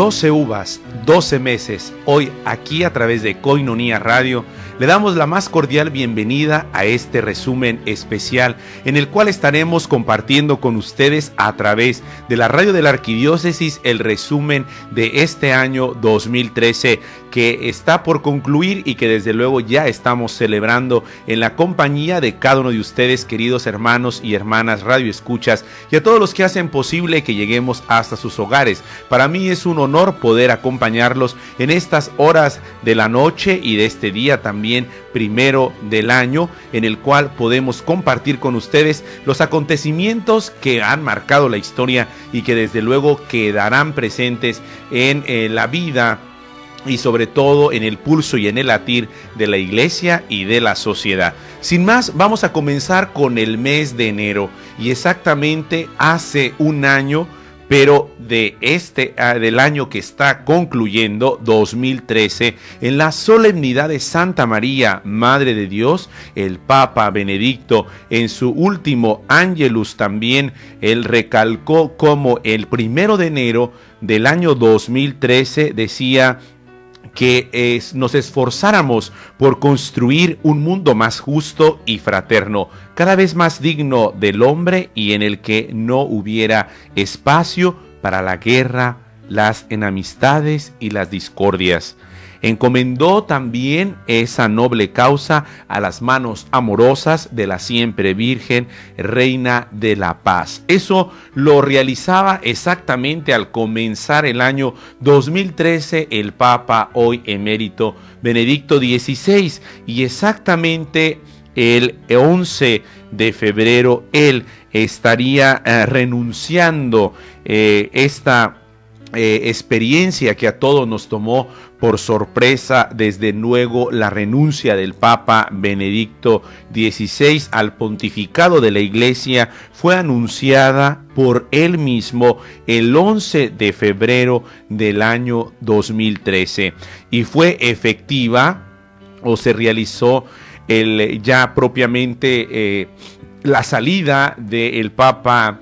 12 uvas, 12 meses. Hoy aquí a través de Coinonía Radio le damos la más cordial bienvenida a este resumen especial en el cual estaremos compartiendo con ustedes a través de la radio de la arquidiócesis el resumen de este año 2013 que está por concluir y que desde luego ya estamos celebrando en la compañía de cada uno de ustedes, queridos hermanos y hermanas radio escuchas, y a todos los que hacen posible que lleguemos hasta sus hogares. Para mí es un honor poder acompañarlos en estas horas de la noche y de este día también primero del año, en el cual podemos compartir con ustedes los acontecimientos que han marcado la historia y que desde luego quedarán presentes en eh, la vida y sobre todo en el pulso y en el latir de la iglesia y de la sociedad. Sin más, vamos a comenzar con el mes de enero y exactamente hace un año, pero de este ah, del año que está concluyendo 2013 en la solemnidad de Santa María, Madre de Dios, el Papa Benedicto en su último Angelus también él recalcó como el primero de enero del año 2013 decía que nos esforzáramos por construir un mundo más justo y fraterno, cada vez más digno del hombre y en el que no hubiera espacio para la guerra, las enemistades y las discordias. Encomendó también esa noble causa a las manos amorosas de la siempre Virgen, Reina de la Paz. Eso lo realizaba exactamente al comenzar el año 2013 el Papa hoy emérito Benedicto XVI y exactamente el 11 de febrero él estaría eh, renunciando eh, esta eh, experiencia que a todos nos tomó por sorpresa desde luego la renuncia del Papa Benedicto XVI al pontificado de la Iglesia fue anunciada por él mismo el 11 de febrero del año 2013 y fue efectiva o se realizó el ya propiamente eh, la salida del Papa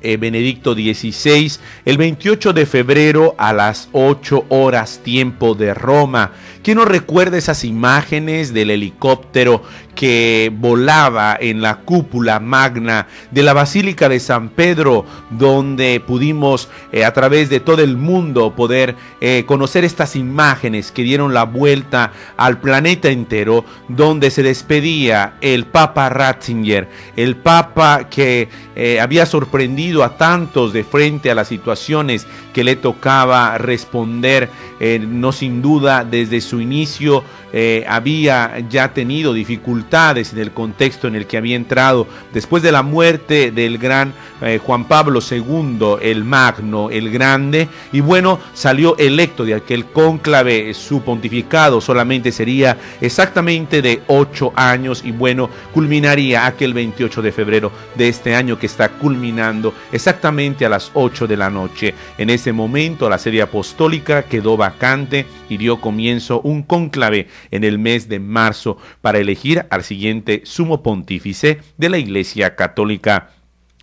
eh, Benedicto XVI, el 28 de febrero a las 8 horas tiempo de Roma. ¿Quién no recuerda esas imágenes del helicóptero que volaba en la cúpula magna de la Basílica de San Pedro, donde pudimos eh, a través de todo el mundo poder eh, conocer estas imágenes que dieron la vuelta al planeta entero, donde se despedía el Papa Ratzinger, el Papa que eh, había sorprendido a tantos de frente a las situaciones que le tocaba responder, no sin duda desde su inicio eh, había ya tenido dificultades en el contexto en el que había entrado después de la muerte del gran eh, Juan Pablo II, el Magno, el Grande, y bueno, salió electo de aquel cónclave, su pontificado solamente sería exactamente de ocho años y bueno, culminaría aquel 28 de febrero de este año que está culminando exactamente a las 8 de la noche. En ese momento la sede apostólica quedó vacante y dio comienzo un cónclave en el mes de marzo para elegir al siguiente sumo pontífice de la Iglesia Católica.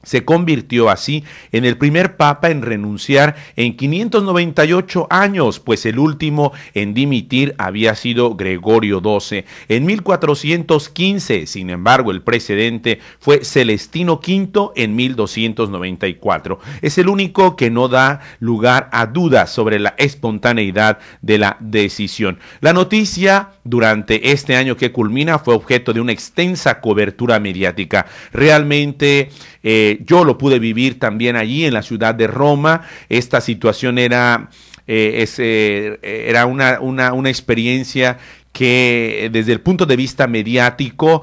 Se convirtió así en el primer papa en renunciar en 598 años, pues el último en dimitir había sido Gregorio XII. En 1415, sin embargo, el precedente fue Celestino V en 1294. Es el único que no da lugar a dudas sobre la espontaneidad de la decisión. La noticia durante este año que culmina fue objeto de una extensa cobertura mediática. Realmente eh, yo lo pude vivir también allí en la ciudad de Roma. Esta situación era, eh, eh, era una, una, experiencia que desde el punto de vista mediático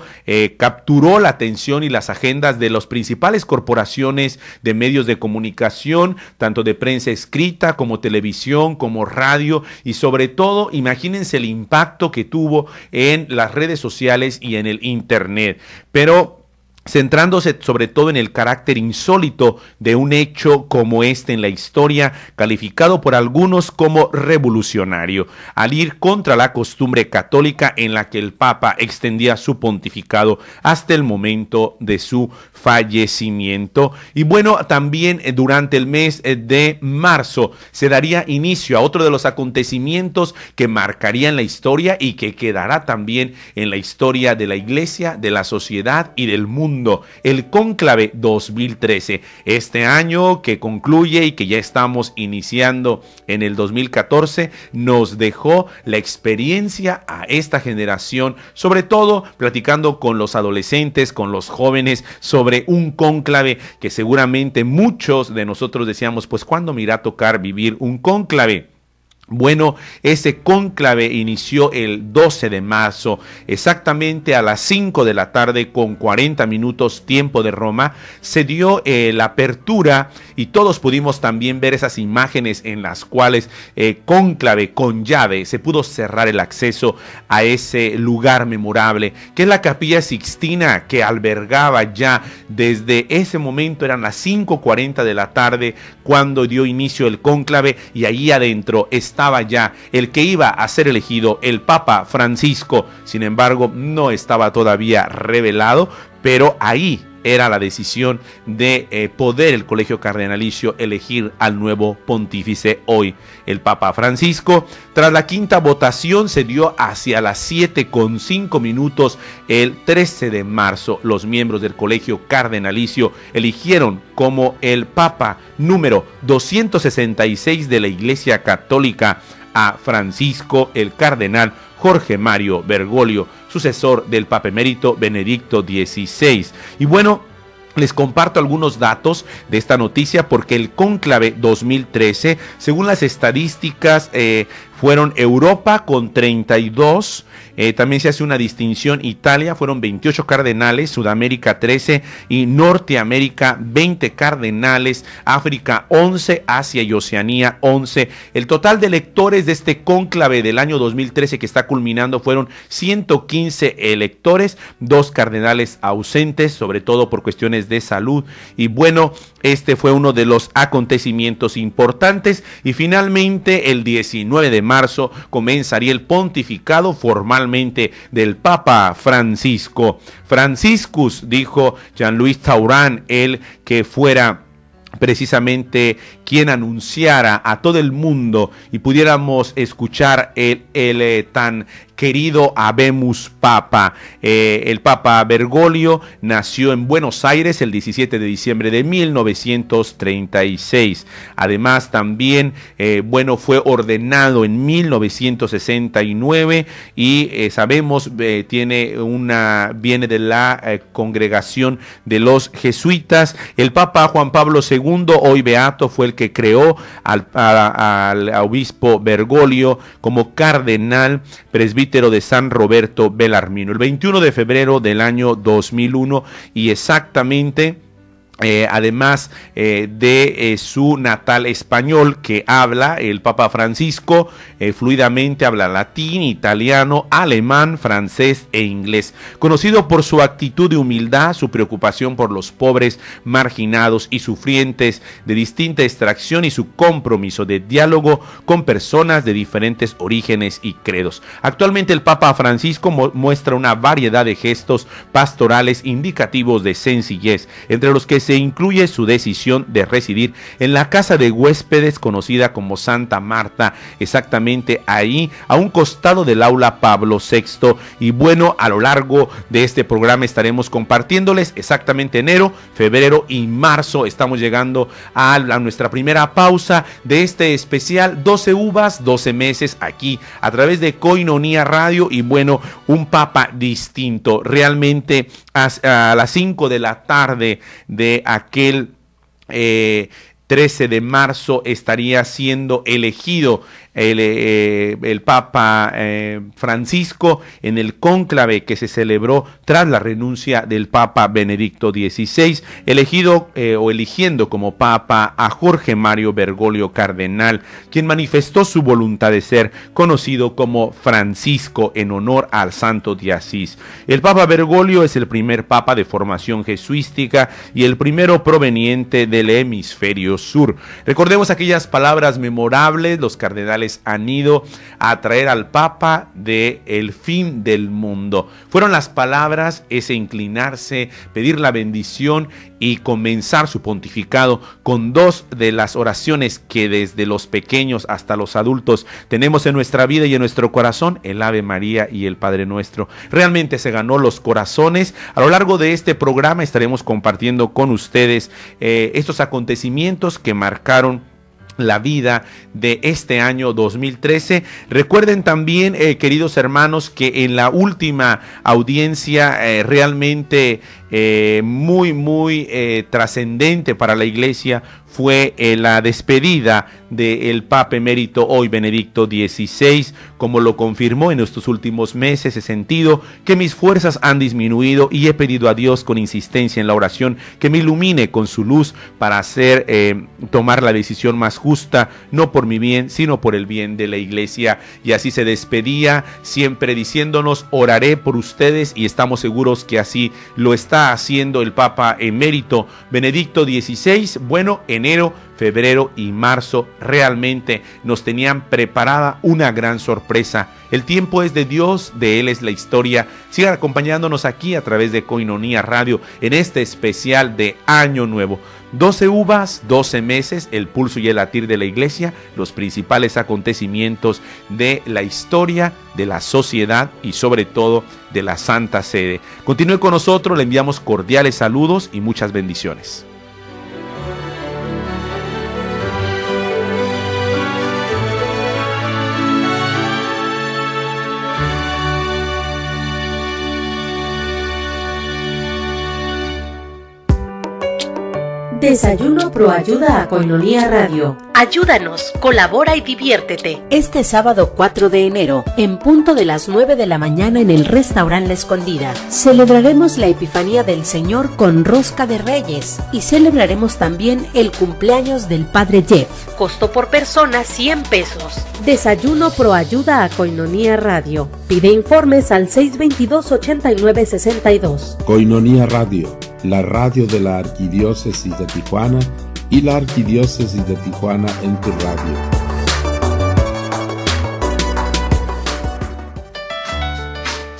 capturó la atención y las agendas de las principales corporaciones de medios de comunicación, tanto de prensa escrita como televisión, como radio y sobre todo, imagínense el impacto que tuvo en las redes sociales y en el Internet. Pero centrándose sobre todo en el carácter insólito de un hecho como este en la historia, calificado por algunos como revolucionario, al ir contra la costumbre católica en la que el Papa extendía su pontificado hasta el momento de su fallecimiento. Y bueno, también eh, durante el mes eh, de marzo se daría inicio a otro de los acontecimientos que marcarían la historia y que quedará también en la historia de la iglesia, de la sociedad y del mundo el Cónclave 2013. Este año que concluye y que ya estamos iniciando en el 2014 nos dejó la experiencia a esta generación, sobre todo platicando con los adolescentes, con los jóvenes sobre un cónclave que seguramente muchos de nosotros decíamos, pues ¿cuándo me irá a tocar vivir un cónclave? Bueno, ese cónclave inició el 12 de marzo, exactamente a las 5 de la tarde con 40 minutos tiempo de Roma. Se dio eh, la apertura y todos pudimos también ver esas imágenes en las cuales eh, cónclave con llave se pudo cerrar el acceso a ese lugar memorable, que es la capilla Sixtina que albergaba ya desde ese momento, eran las 5.40 de la tarde cuando dio inicio el cónclave y ahí adentro estaba ya el que iba a ser elegido, el Papa Francisco. Sin embargo, no estaba todavía revelado, pero ahí era la decisión de eh, poder el colegio cardenalicio elegir al nuevo pontífice hoy, el Papa Francisco. Tras la quinta votación se dio hacia las 7 con 5 minutos el 13 de marzo. Los miembros del colegio cardenalicio eligieron como el Papa número 266 de la Iglesia Católica a Francisco el Cardenal Jorge Mario Bergoglio, sucesor del Papa Emérito Benedicto XVI. Y bueno, les comparto algunos datos de esta noticia porque el cónclave 2013, según las estadísticas, eh, fueron Europa con 32, eh, también se hace una distinción, Italia fueron 28 cardenales, Sudamérica 13 y Norteamérica 20 cardenales, África 11, Asia y Oceanía 11. El total de electores de este cónclave del año 2013 que está culminando fueron 115 electores, dos cardenales ausentes, sobre todo por cuestiones de salud. Y bueno, este fue uno de los acontecimientos importantes y finalmente el 19 de marzo comenzaría el pontificado formalmente del Papa Francisco. Franciscus, dijo Jean-Louis Taurán, el que fuera precisamente quien anunciara a todo el mundo y pudiéramos escuchar el, el eh, tan querido Habemus Papa. Eh, el Papa Bergoglio nació en Buenos Aires el 17 de diciembre de 1936. Además, también, eh, bueno, fue ordenado en 1969 y sabemos, tiene una, viene de la congregación de los jesuitas. El Papa Juan Pablo II, hoy beato, fue el que creó al, al obispo Bergoglio como cardenal presbítero de San Roberto Belarmino, el 21 de febrero del año 2001 y exactamente eh, además eh, de eh, su natal español que habla el Papa Francisco fluidamente habla latín, italiano, alemán, francés e inglés. Conocido por su actitud de humildad, su preocupación por los pobres, marginados y sufrientes de distinta extracción y su compromiso de diálogo con personas de diferentes orígenes y credos. Actualmente el Papa Francisco muestra una variedad de gestos pastorales indicativos de sencillez, entre los que se incluye su decisión de residir en la casa de huéspedes conocida como Santa Marta, exactamente ahí, a un costado del aula Pablo VI. Y bueno, a lo largo de este programa estaremos compartiéndoles exactamente enero, febrero y marzo. Estamos llegando a, nuestra primera pausa de este especial 12 uvas, 12 meses aquí a través de Coinonía Radio y bueno, un papa distinto. Realmente a, las 5 de la tarde de aquel 13 eh, de marzo estaría siendo elegido el, eh, el Papa eh, Francisco en el cónclave que se celebró tras la renuncia del Papa Benedicto XVI, elegido eh, o eligiendo como Papa a Jorge Mario Bergoglio Cardenal, quien manifestó su voluntad de ser conocido como Francisco en honor al Santo de Asís. El Papa Bergoglio es el primer Papa de formación jesuística y el primero proveniente del hemisferio sur. Recordemos aquellas palabras memorables, los cardenales han ido a traer al Papa de el fin del mundo. Fueron las palabras, ese inclinarse, pedir la bendición y comenzar su pontificado con dos de las oraciones que desde los pequeños hasta los adultos tenemos en nuestra vida y en nuestro corazón, el Ave María y el Padre Nuestro. Realmente se ganó los corazones. A lo largo de este programa estaremos compartiendo con ustedes eh, estos acontecimientos que marcaron la vida de este año 2013. Recuerden también, eh, queridos hermanos, que en la última audiencia eh, realmente eh, muy, muy trascendente para la iglesia fue la despedida del Papa emérito hoy Benedicto XVI, como lo confirmó en estos últimos meses, he sentido que mis fuerzas han disminuido y he pedido a Dios con insistencia en la oración que me ilumine con su luz para hacer tomar la decisión más justa, no por mi bien, sino por el bien de la iglesia. Y así se despedía, siempre diciéndonos, oraré por ustedes y estamos seguros que así lo está haciendo el Papa emérito Benedicto XVI. Bueno, enero, febrero y marzo realmente nos tenían preparada una gran sorpresa. El tiempo es de Dios, de Él es la historia. Sigan acompañándonos aquí a través de Coinonía Radio en este especial de Año Nuevo. 12 uvas, 12 meses, el pulso y el latir de la iglesia, los principales acontecimientos de la historia, de la sociedad y sobre todo de la Santa Sede. Continúe con nosotros, le enviamos cordiales saludos y muchas bendiciones. Desayuno Pro Ayuda a Coinonía Radio. Ayúdanos, colabora y diviértete. Este sábado 4 de enero, en punto de las 9 de la mañana en el restaurante La Escondida, celebraremos la Epifanía del Señor con rosca de reyes y celebraremos también el cumpleaños del Padre Jeff. Costo por persona 100 pesos. Desayuno Pro Ayuda a Coinonía Radio. Pide informes al 622 8962. Coinonía Radio la radio de la Arquidiócesis de Tijuana y la Arquidiócesis de Tijuana en tu radio.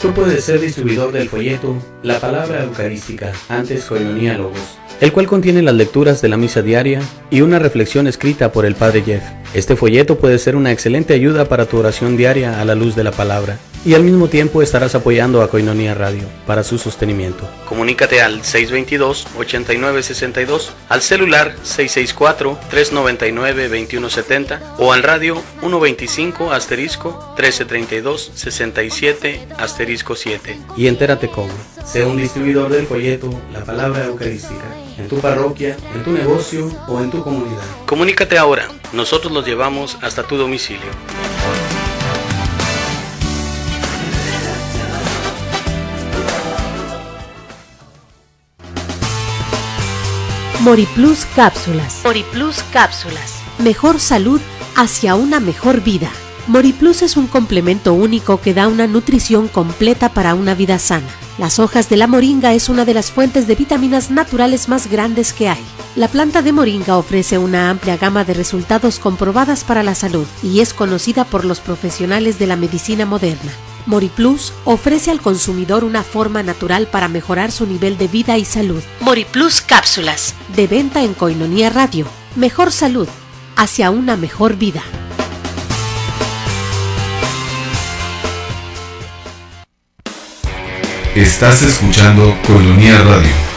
Tú puedes ser distribuidor del folleto La Palabra Eucarística, antes Coinonía Logos el cual contiene las lecturas de la misa diaria y una reflexión escrita por el Padre Jeff. Este folleto puede ser una excelente ayuda para tu oración diaria a la luz de la palabra y al mismo tiempo estarás apoyando a Coinonía Radio para su sostenimiento. Comunícate al 622-8962, al celular 664-399-2170 o al radio 125 asterisco 1332 67 asterisco 7 y entérate cómo. Sea un distribuidor del folleto La Palabra Eucarística en tu parroquia, en tu negocio o en tu comunidad. Comunícate ahora, nosotros los llevamos hasta tu domicilio. Moriplus Cápsulas. Moriplus Cápsulas. Mejor salud hacia una mejor vida. Moriplus es un complemento único que da una nutrición completa para una vida sana. Las hojas de la moringa es una de las fuentes de vitaminas naturales más grandes que hay. La planta de moringa ofrece una amplia gama de resultados comprobadas para la salud y es conocida por los profesionales de la medicina moderna. MoriPlus ofrece al consumidor una forma natural para mejorar su nivel de vida y salud. MoriPlus Cápsulas, de venta en Coinonía Radio. Mejor salud, hacia una mejor vida. Estás escuchando Colonia Radio.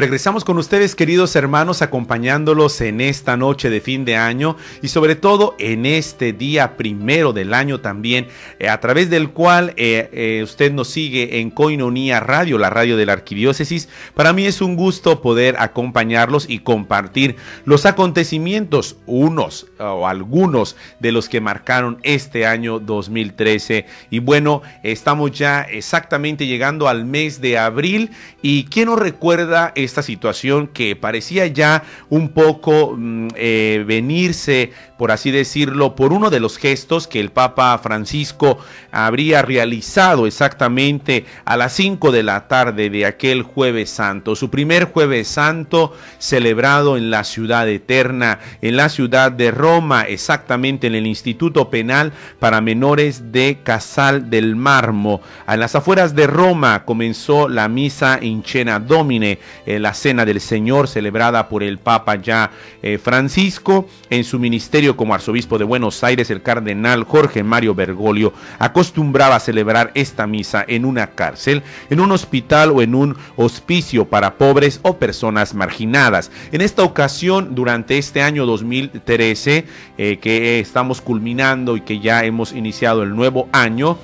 Regresamos con ustedes, queridos hermanos, acompañándolos en esta noche de fin de año y sobre todo en este día primero del año también, eh, a través del cual eh, eh, usted nos sigue en Coinonía Radio, la radio de la Arquidiócesis. Para mí es un gusto poder acompañarlos y compartir los acontecimientos, unos o algunos de los que marcaron este año 2013. Y bueno, estamos ya exactamente llegando al mes de abril y ¿quién nos recuerda? Esta situación que parecía ya un poco mm, eh, venirse, por así decirlo, por uno de los gestos que el Papa Francisco habría realizado exactamente a las 5 de la tarde de aquel jueves santo, su primer jueves santo celebrado en la ciudad eterna, en la ciudad de Roma, exactamente en el Instituto Penal para Menores de Casal del Marmo. A las afueras de Roma comenzó la misa in cena domine, la cena del Señor celebrada por el Papa ya eh, Francisco. En su ministerio como arzobispo de Buenos Aires, el cardenal Jorge Mario Bergoglio acostumbraba a celebrar esta misa en una cárcel, en un hospital o en un hospicio para pobres o personas marginadas. En esta ocasión, durante este año 2013, eh, que estamos culminando y que ya hemos iniciado el nuevo año,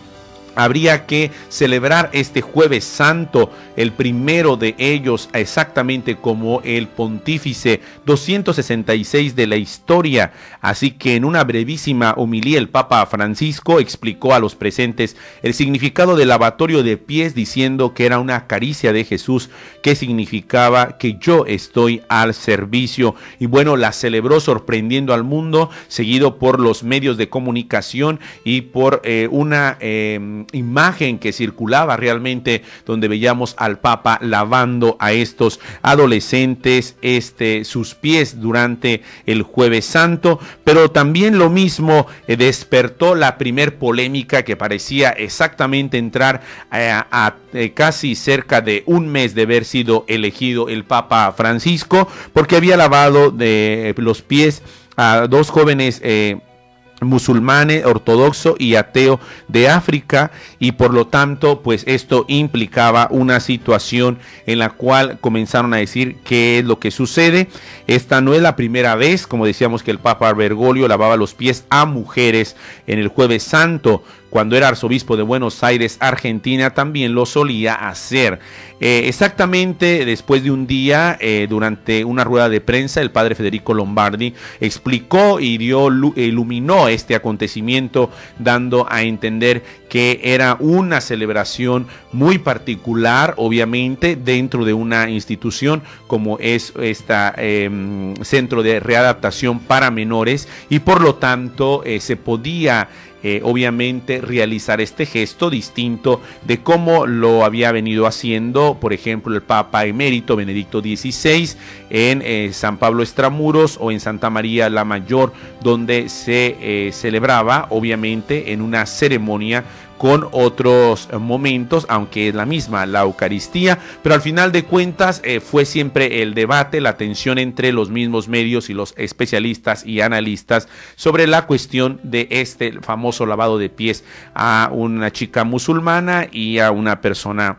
habría que celebrar este jueves santo, el primero de ellos exactamente como el pontífice 266 de la historia. Así que en una brevísima homilía el Papa Francisco explicó a los presentes el significado del lavatorio de pies diciendo que era una caricia de Jesús que significaba que yo estoy al servicio. Y bueno, la celebró sorprendiendo al mundo, seguido por los medios de comunicación y por eh, una... Eh, imagen que circulaba realmente donde veíamos al Papa lavando a estos adolescentes este, sus pies durante el jueves santo, pero también lo mismo eh, despertó la primer polémica que parecía exactamente entrar eh, a, eh, casi cerca de un mes de haber sido elegido el Papa Francisco, porque había lavado de los pies a dos jóvenes musulmanes, ortodoxo y ateo de África y por lo tanto pues esto implicaba una situación en la cual comenzaron a decir qué es lo que sucede. Esta no es la primera vez, como decíamos que el Papa Bergoglio lavaba los pies a mujeres en el jueves santo cuando era arzobispo de Buenos Aires, Argentina, también lo solía hacer. Eh, exactamente después de un día, eh, durante una rueda de prensa, el padre Federico Lombardi explicó y dio, iluminó este acontecimiento, dando a entender que era una celebración muy particular, obviamente, dentro de una institución como es este centro de readaptación para menores y por lo tanto eh, se podía eh, obviamente realizar este gesto distinto de cómo lo había venido haciendo, por ejemplo, el Papa emérito Benedicto XVI en eh, San Pablo Estramuros o en Santa María la Mayor, donde se eh, celebraba, obviamente, en una ceremonia con otros momentos, aunque es la misma, la Eucaristía, pero al final de cuentas eh, fue siempre el debate, la tensión entre los mismos medios y los especialistas y analistas sobre la cuestión de este famoso lavado de pies a una chica musulmana y a una persona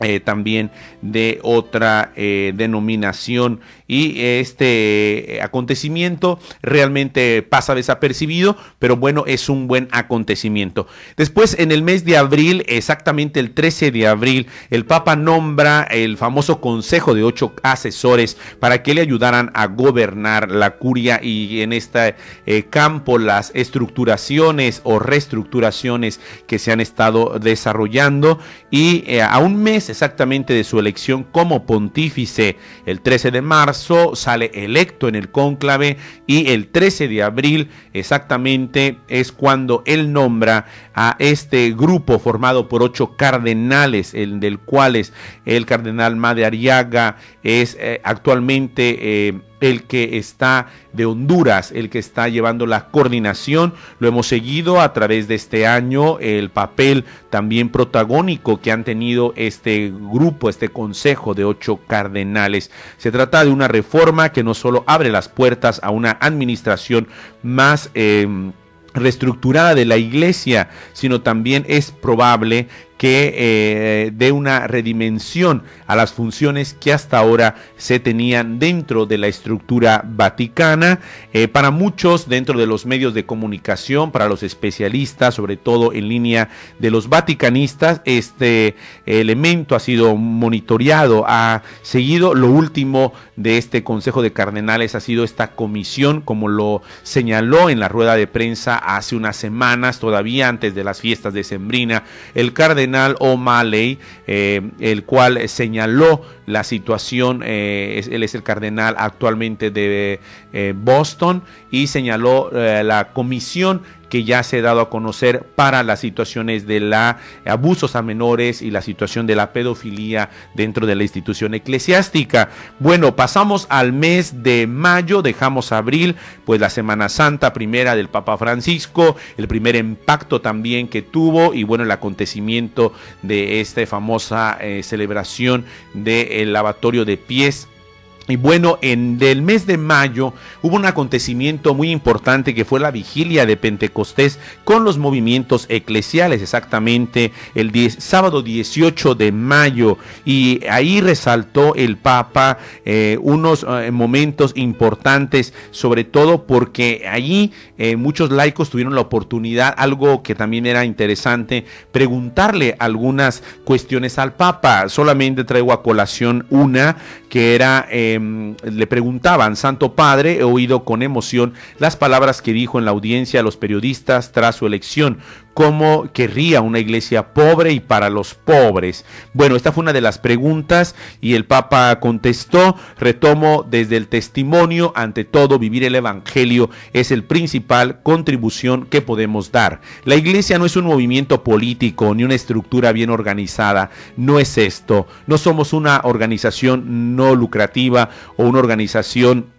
eh, también de otra eh, denominación y este acontecimiento realmente pasa desapercibido, pero bueno, es un buen acontecimiento. Después, en el mes de abril, exactamente el 13 de abril, el Papa nombra el famoso Consejo de ocho asesores para que le ayudaran a gobernar la curia y en este eh, campo las estructuraciones o reestructuraciones que se han estado desarrollando y a un mes exactamente de su elección como pontífice. El 13 de marzo sale electo en el cónclave y el 13 de abril exactamente es cuando él nombra a este grupo formado por ocho cardenales, el del cual es el cardenal Ariaga es eh, actualmente... Eh, el que está de Honduras, el que está llevando la coordinación. Lo hemos seguido a través de este año, el papel también protagónico que han tenido este grupo, este consejo de ocho cardenales. Se trata de una reforma que no solo abre las puertas a una administración más... Em, reestructurada de la iglesia, sino también es probable que eh, dé una redimensión a las funciones que hasta ahora se tenían dentro de la estructura vaticana. Eh, para muchos, dentro de los medios de comunicación, para los especialistas, sobre todo en línea de los vaticanistas, este elemento ha sido monitoreado, ha seguido lo último de este Consejo de Cardenales, ha sido esta comisión, como lo señaló en la rueda de prensa hace unas semanas, todavía antes de las fiestas de Sembrina, el cardenal O'Malley, eh, el cual señaló la situación, eh, él es el cardenal actualmente de eh, Boston, y señaló la comisión que ya se ha dado a conocer para las situaciones de la abusos a menores y la situación de la pedofilia dentro de la institución eclesiástica. Bueno, pasamos al mes de mayo, dejamos abril, pues la Semana Santa primera del Papa Francisco, el primer impacto también que tuvo y bueno, el acontecimiento de esta famosa eh, celebración del lavatorio de pies y bueno, en el mes de mayo hubo un acontecimiento muy importante que fue la vigilia de Pentecostés con los movimientos eclesiales, exactamente el sábado 18 de mayo. Y ahí resaltó el Papa eh, unos eh, momentos importantes, sobre todo porque allí eh, muchos laicos tuvieron la oportunidad, algo que también era interesante, preguntarle algunas cuestiones al Papa. Solamente traigo a colación una que era... Em, le preguntaban, Santo Padre, he oído con emoción las palabras que dijo en la audiencia a los periodistas tras su elección cómo querría una iglesia pobre y para los pobres. Bueno, esta fue una de las preguntas y el Papa contestó, retomo desde el testimonio, ante todo vivir el Evangelio es el principal contribución que podemos dar. La iglesia no es un movimiento político ni una estructura bien organizada, no es esto, no somos una organización no lucrativa o una organización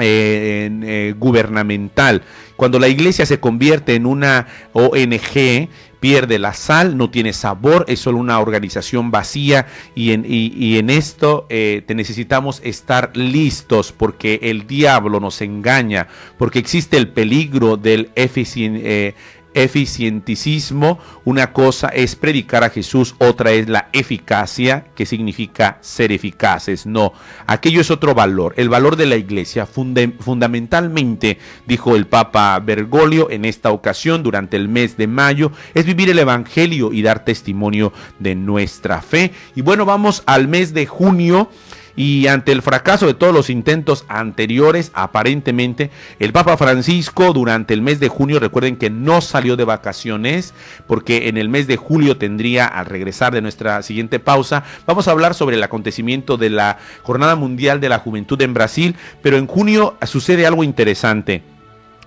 eh, eh, gubernamental. Cuando la iglesia se convierte en una ONG, pierde la sal, no tiene sabor, es solo una organización vacía y en, en esto eh, te necesitamos estar listos porque el diablo nos engaña, porque existe el peligro del eficiente eficienticismo. Una cosa es predicar a Jesús, otra es la eficacia, que significa ser eficaces. No, aquello es otro valor. El valor de la iglesia, fundamentalmente, dijo el Papa Bergoglio en esta ocasión, durante el mes de mayo, es vivir el Evangelio y dar testimonio de nuestra fe. Y bueno, vamos al mes de junio. Y ante el fracaso de todos los intentos anteriores, aparentemente, el Papa Francisco durante el mes de junio, recuerden que no salió de vacaciones, porque en el mes de julio tendría, al regresar de nuestra siguiente pausa, vamos a hablar sobre el acontecimiento de la Jornada Mundial de la Juventud en Brasil, pero en junio sucede algo interesante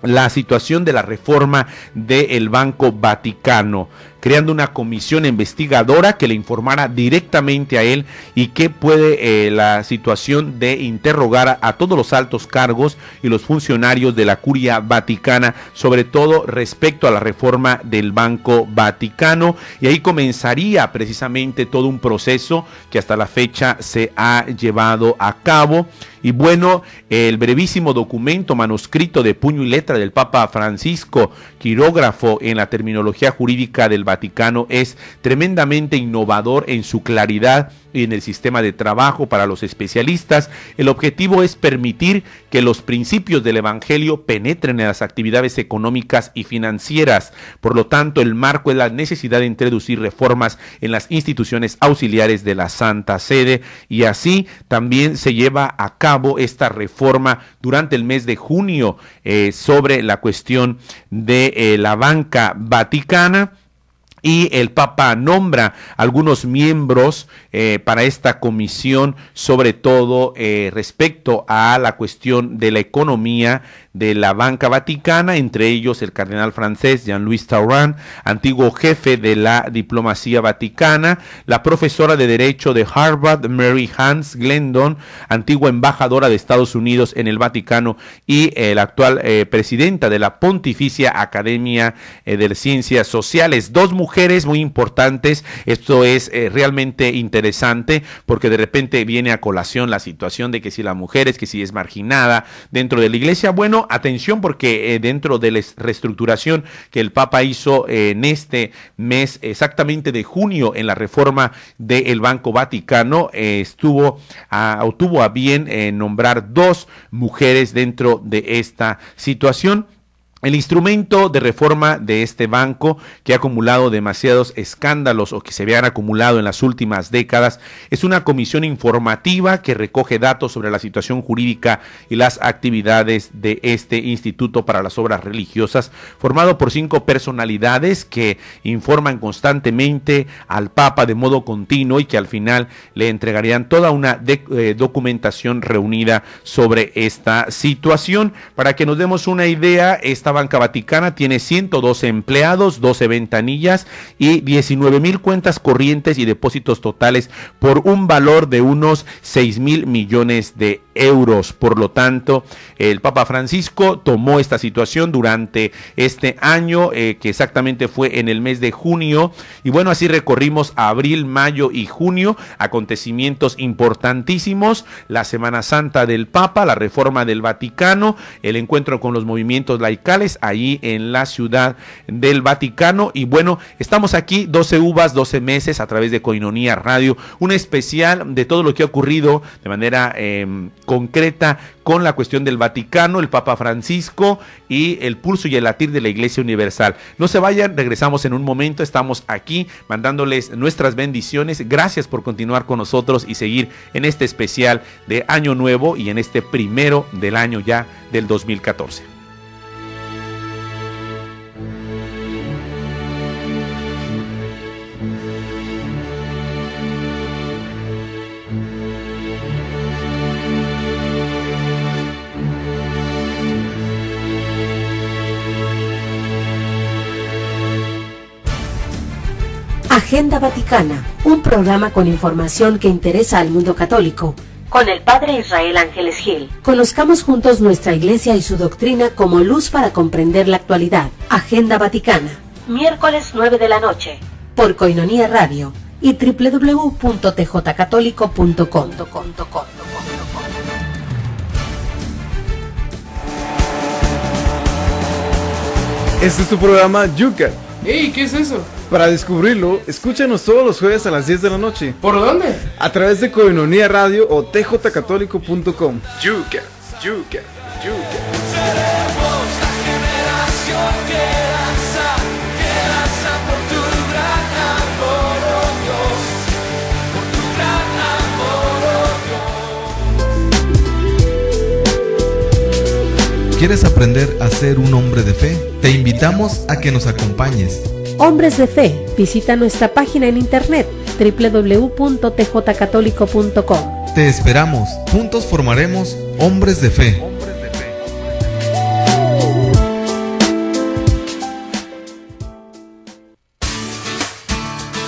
la situación de la reforma del Banco Vaticano creando una comisión investigadora que le informara directamente a él y que puede eh, la situación de interrogar a, todos los altos cargos y los funcionarios de la curia vaticana, sobre todo respecto a la reforma del Banco Vaticano. Y ahí comenzaría precisamente todo un proceso que hasta la fecha se ha llevado a cabo. Y bueno, el brevísimo documento manuscrito de puño y letra del Papa Francisco, quirógrafo en la terminología jurídica del Vaticano, es tremendamente innovador en su claridad y en el sistema de trabajo para los especialistas. El objetivo es permitir que los principios del Evangelio penetren en las actividades económicas y financieras. Por lo tanto, el marco es la necesidad de introducir reformas en las instituciones auxiliares de la Santa Sede y así también se lleva a cabo esta reforma durante el mes de junio eh, sobre la cuestión de eh, la banca vaticana y el Papa nombra algunos miembros eh, para esta comisión, sobre todo eh, respecto a la cuestión de la economía de la banca vaticana, entre ellos el cardenal francés Jean-Louis Tauran, antiguo jefe de la diplomacia vaticana, la profesora de Derecho de Harvard, Mary Hans Glendon, antigua embajadora de Estados Unidos en el Vaticano y el actual eh, presidenta de la Pontificia Academia de Ciencias Sociales. Dos mujeres mujeres muy importantes. Esto es eh, realmente interesante porque de repente viene a colación la situación de que si la mujer es que si es marginada dentro de la iglesia, bueno, atención porque eh, dentro de la reestructuración que el Papa hizo en este mes exactamente de junio en la reforma del Banco Vaticano, estuvo a, tuvo a bien nombrar dos mujeres dentro de esta situación. El instrumento de reforma de este banco, que ha acumulado demasiados escándalos o que se habían acumulado en las últimas décadas, es una comisión informativa que recoge datos sobre la situación jurídica y las actividades de este Instituto para las Obras Religiosas, formado por cinco personalidades que informan constantemente al Papa de modo continuo y que al final le entregarían toda una eh, documentación reunida sobre esta situación. Para que nos demos una idea, esta Banca Vaticana tiene 112 empleados, 12 ventanillas y 19 mil cuentas corrientes y depósitos totales por un valor de unos 6 mil millones de euros. Por lo tanto, el Papa Francisco tomó esta situación durante este año, eh, que exactamente fue en el mes de junio. Y bueno, así recorrimos abril, mayo y junio, acontecimientos importantísimos, la Semana Santa del Papa, la reforma del Vaticano, el encuentro con los movimientos laicales ahí en la ciudad del Vaticano. Y bueno, estamos aquí 12 uvas, 12 meses a través de Coinonía Radio, un especial de todo lo que ha ocurrido de manera em, concreta con la cuestión del Vaticano, el Papa Francisco y el pulso y el latir de la Iglesia Universal. No se vayan, regresamos en un momento, estamos aquí mandándoles nuestras bendiciones. Gracias por continuar con nosotros y seguir en este especial de Año Nuevo y en este primero del año ya del 2014. Agenda Vaticana, un programa con información que interesa al mundo católico. Con el Padre Israel Ángeles Gil. Conozcamos juntos nuestra iglesia y su doctrina como luz para comprender la actualidad. Agenda Vaticana. Miércoles 9 de la noche. Por Coinonía Radio y www.tjcatólico.com. Este es tu programa Yuka. ¡Ey! ¿Qué es eso? Para descubrirlo, escúchanos todos los jueves a las 10 de la noche. ¿Por dónde? A través de Coinonía Radio o tjcatólico.com. Yuca, yuca, yuca. ¿Quieres aprender a ser un hombre de fe? Te invitamos a que nos acompañes Hombres de Fe, visita nuestra página en internet www.tjcatólico.com. Te esperamos, juntos formaremos Hombres de Fe.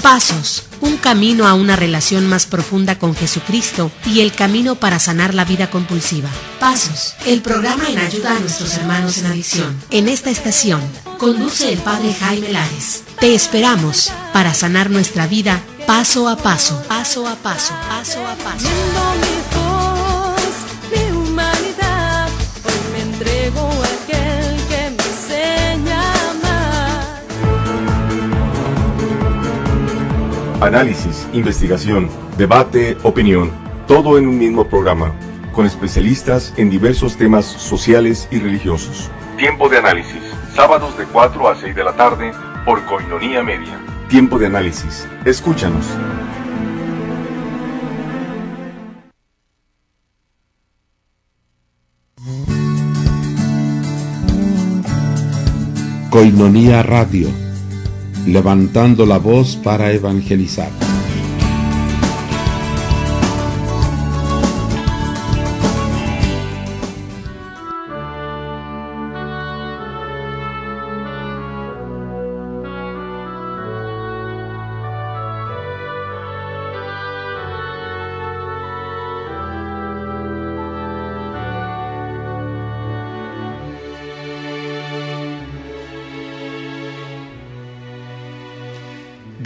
Pasos, un camino a una relación más profunda con Jesucristo y el camino para sanar la vida compulsiva. Pasos, el programa en ayuda a nuestros hermanos en adicción. En esta estación, conduce el Padre Jaime Lares. Te esperamos para sanar nuestra vida paso a paso, paso a paso, paso a paso. Análisis, investigación, debate, opinión, todo en un mismo programa, con especialistas en diversos temas sociales y religiosos. Tiempo de análisis, sábados de 4 a 6 de la tarde por Coinonía Media. Tiempo de análisis. Escúchanos. Coinonía Radio levantando la voz para evangelizar.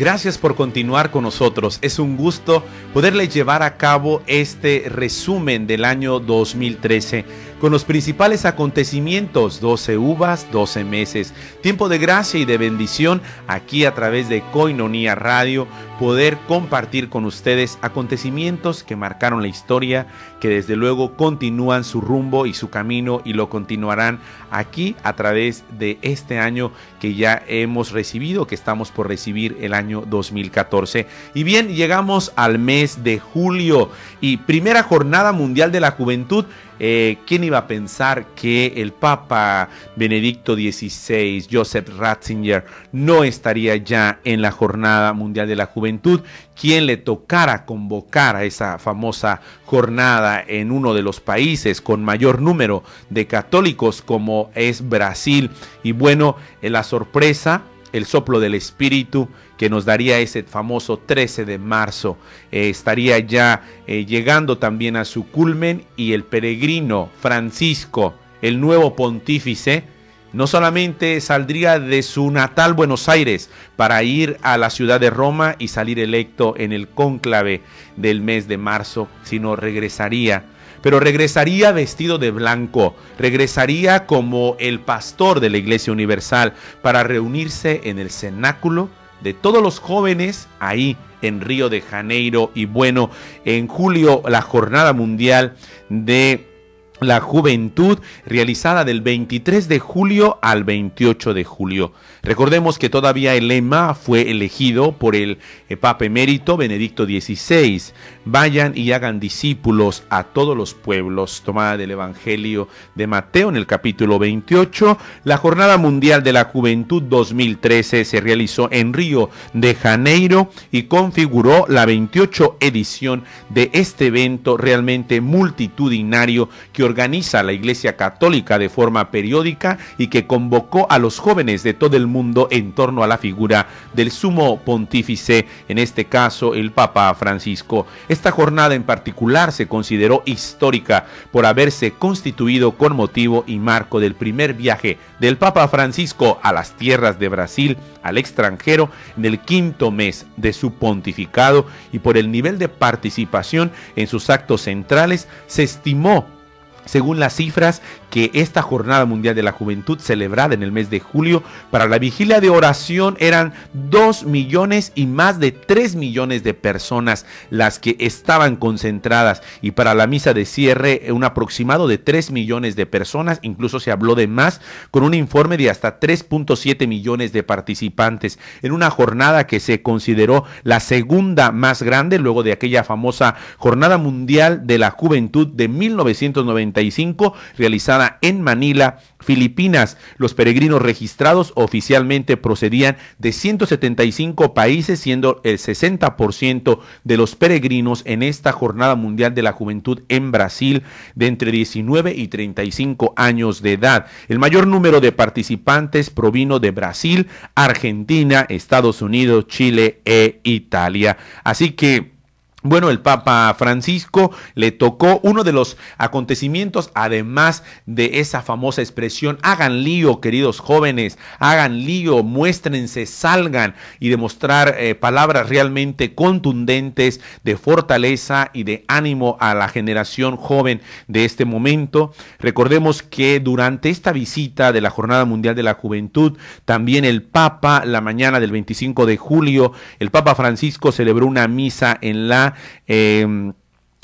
Gracias por continuar con nosotros. Es un gusto poderle llevar a cabo este resumen del año 2013 con los principales acontecimientos, 12 uvas, 12 meses, tiempo de gracia y de bendición aquí a través de Coinonía Radio, poder compartir con ustedes acontecimientos que marcaron la historia, que desde luego continúan su rumbo y su camino y lo continuarán aquí a través de este año que ya hemos recibido, que estamos por recibir el año 2014. Y bien, llegamos al mes de julio y primera jornada mundial de la juventud eh, ¿Quién iba a pensar que el Papa Benedicto XVI, Joseph Ratzinger, no estaría ya en la Jornada Mundial de la Juventud? ¿Quién le tocara convocar a esa famosa jornada en uno de los países con mayor número de católicos como es Brasil. Y bueno, la sorpresa, el soplo del Espíritu que nos daría ese famoso 13 de marzo. Eh, estaría ya eh, llegando también a su culmen y el peregrino Francisco, el nuevo pontífice, no solamente saldría de su natal Buenos Aires para ir a la ciudad de Roma y salir electo en el cónclave del mes de marzo, sino regresaría pero regresaría vestido de blanco, regresaría como el pastor de la Iglesia Universal para reunirse en el cenáculo de todos los jóvenes ahí en Río de Janeiro y bueno, en julio la jornada mundial de la juventud realizada del 23 de julio al 28 de julio. Recordemos que todavía el lema fue elegido por el eh, Papa Emérito Benedicto XVI. Vayan y hagan discípulos a todos los pueblos. Tomada del Evangelio de Mateo en el capítulo 28. La Jornada Mundial de la Juventud 2013 se realizó en Río de Janeiro y configuró la 28 edición de este evento realmente multitudinario que organiza la Iglesia Católica de forma periódica y que convocó a los jóvenes de todo el mundo en torno a la figura del sumo pontífice, en este caso el Papa Francisco. Esta jornada en particular se consideró histórica por haberse constituido con motivo y marco del primer viaje del Papa Francisco a las tierras de Brasil, al extranjero, en el quinto mes de su pontificado y por el nivel de participación en sus actos centrales, se estimó según las cifras que esta Jornada Mundial de la Juventud celebrada en el mes de julio para la vigilia de oración eran 2 millones y más de 3 millones de personas las que estaban concentradas. Y para la misa de cierre un aproximado de 3 millones de personas, incluso se habló de más con un informe de hasta 3.7 millones de participantes. En una jornada que se consideró la segunda más grande luego de aquella famosa Jornada Mundial de la Juventud de 1990 realizada en Manila, Filipinas. Los peregrinos registrados oficialmente procedían de 175 países, siendo el 60% de los peregrinos en esta Jornada Mundial de la Juventud en Brasil de entre 19 y 35 años de edad. El mayor número de participantes provino de Brasil, Argentina, Estados Unidos, Chile e Italia. Así que bueno, el Papa Francisco le tocó uno de los acontecimientos, además de esa famosa expresión, hagan lío, queridos jóvenes, hagan lío, muéstrense, salgan y demostrar eh, palabras realmente contundentes de fortaleza y de ánimo a la generación joven de este momento. Recordemos que durante esta visita de la Jornada Mundial de la Juventud, también el Papa, la mañana del 25 de julio, el Papa Francisco celebró una misa en la Em,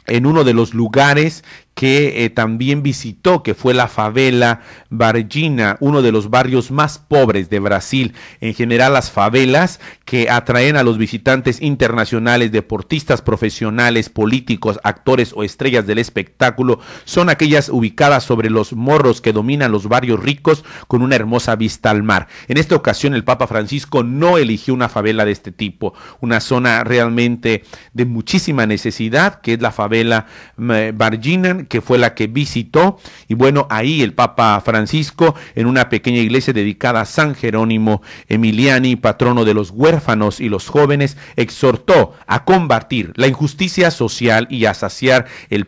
en uno de los lugares que eh, también visitó, que fue la favela Varginha, uno de los barrios más pobres de Brasil. En general, las favelas que atraen a los visitantes internacionales, deportistas profesionales, políticos, actores o estrellas del espectáculo, son aquellas ubicadas sobre los morros que dominan los barrios ricos con una hermosa vista al mar. En esta ocasión, el Papa Francisco no eligió una favela de este tipo, una zona realmente de muchísima necesidad, que es la favela Que fue la que visitó. Y bueno, ahí el Papa Francisco, en una pequeña iglesia dedicada a San Jerónimo Emiliani, patrono de los huérfanos y los jóvenes, exhortó a combatir la injusticia social y a saciar el,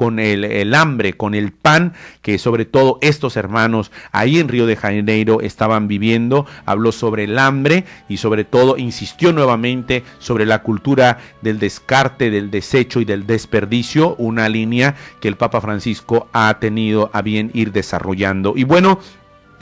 con el, el hambre, con el pan que sobre todo estos hermanos ahí en Río de Janeiro estaban viviendo. Habló sobre el hambre y sobre todo insistió nuevamente sobre la cultura del descarte, del desecho y del desperdicio, una línea que el Papa Francisco ha tenido a bien ir desarrollando. Y bueno,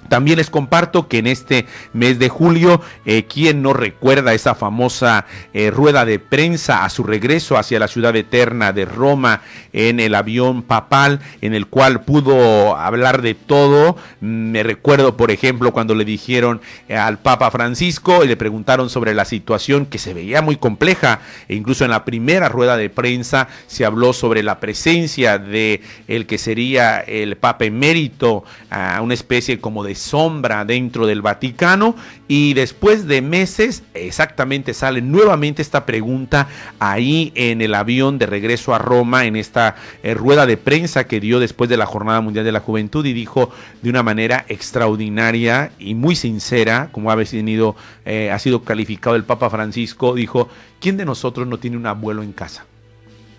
también les comparto que en este mes de julio, eh, ¿quién no recuerda esa famosa eh, rueda de prensa a su regreso hacia la ciudad eterna de Roma en el avión papal, en el cual pudo hablar de todo? Me recuerdo, por ejemplo, cuando le dijeron eh, al Papa Francisco y le preguntaron sobre la situación que se veía muy compleja, e incluso en la primera rueda de prensa se habló sobre la presencia de el que sería el Papa emérito, a una especie como de sombra dentro del Vaticano y después de meses exactamente sale nuevamente esta pregunta ahí en el avión de regreso a Roma en esta eh, rueda de prensa que dio después de la Jornada Mundial de la Juventud y dijo de una manera extraordinaria y muy sincera, como ha, venido, eh, ha sido calificado el Papa Francisco, dijo, ¿quién de nosotros no tiene un abuelo en casa?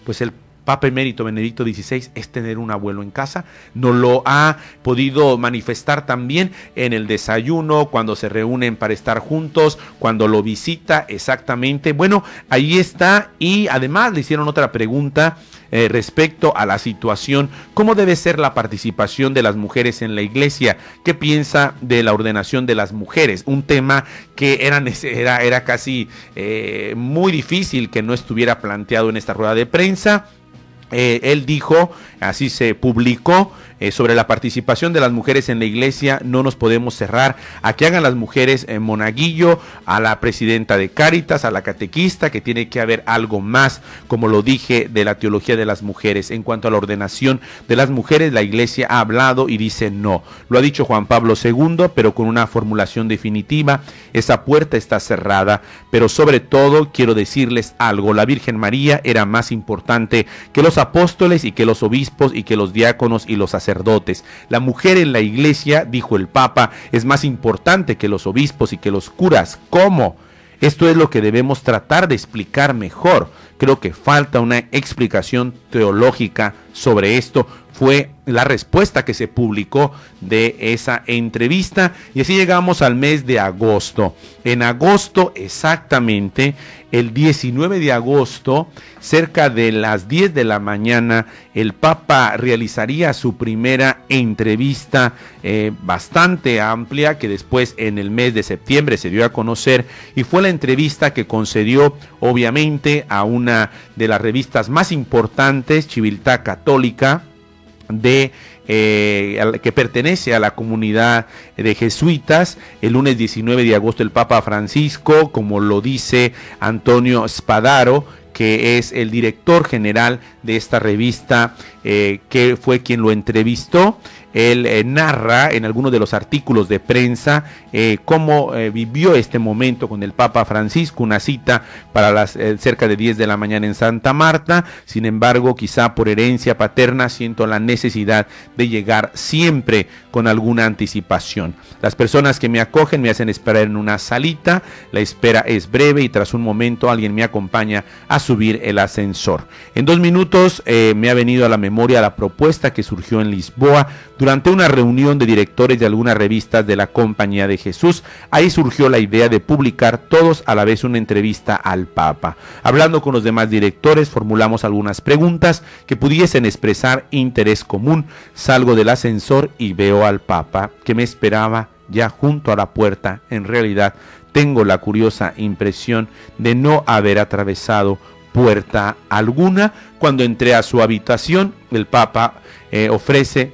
Pues el Papa Emérito Benedicto XVI es tener un abuelo en casa. No lo ha podido manifestar también en el desayuno, cuando se reúnen para estar juntos, cuando lo visita exactamente. Bueno, ahí está. Y además le hicieron otra pregunta. Eh, respecto a la situación, cómo debe ser la participación de las mujeres en la iglesia, qué piensa de la ordenación de las mujeres, un tema que era, era, era casi eh, muy difícil que no estuviera planteado en esta rueda de prensa. Eh, él dijo, así se publicó, eh, sobre la participación de las mujeres en la iglesia, no nos podemos cerrar a que hagan las mujeres en monaguillo, a la presidenta de Cáritas, a la catequista, que tiene que haber algo más, como lo dije, de la teología de las mujeres. En cuanto a la ordenación de las mujeres, la iglesia ha hablado y dice no. Lo ha dicho Juan Pablo II, pero con una formulación definitiva. Esa puerta está cerrada, pero sobre todo quiero decirles algo, la Virgen María era más importante que los apóstoles y que los obispos y que los diáconos y los sacerdotes. La mujer en la iglesia, dijo el Papa, es más importante que los obispos y que los curas. ¿Cómo? Esto es lo que debemos tratar de explicar mejor. Creo que falta una explicación teológica sobre esto. Fue la respuesta que se publicó de esa entrevista. Y así llegamos al mes de agosto. En agosto exactamente, el 19 de agosto, cerca de las 10 de la mañana, el Papa realizaría su primera entrevista eh, bastante amplia que después en el mes de septiembre se dio a conocer y fue la entrevista que concedió obviamente a una de las revistas más importantes, Civiltà Católica, de eh, que pertenece a la comunidad de jesuitas. El lunes 19 de agosto el Papa Francisco, como lo dice Antonio Spadaro, que es el director general de esta revista, eh, que fue quien lo entrevistó. Él eh, narra en algunos de los artículos de prensa eh, cómo vivió este momento con el Papa Francisco, una cita para las cerca de 10 de la mañana en Santa Marta. Sin embargo, quizá por herencia paterna siento la necesidad de llegar siempre con alguna anticipación. Las personas que me acogen me hacen esperar en una salita, la espera es breve y tras un momento alguien me acompaña a subir el ascensor. En dos minutos me ha venido a la memoria la propuesta que surgió en Lisboa durante una reunión de directores de algunas revistas de la Compañía de Jesús. Ahí surgió la idea de publicar todos a la vez una entrevista al Papa. Hablando con los demás directores, formulamos algunas preguntas que pudiesen expresar interés común. Salgo del ascensor y veo al Papa, que me esperaba ya junto a la puerta. En realidad, tengo la curiosa impresión de no haber atravesado puerta alguna. Cuando entré a su habitación, el Papa eh, ofrece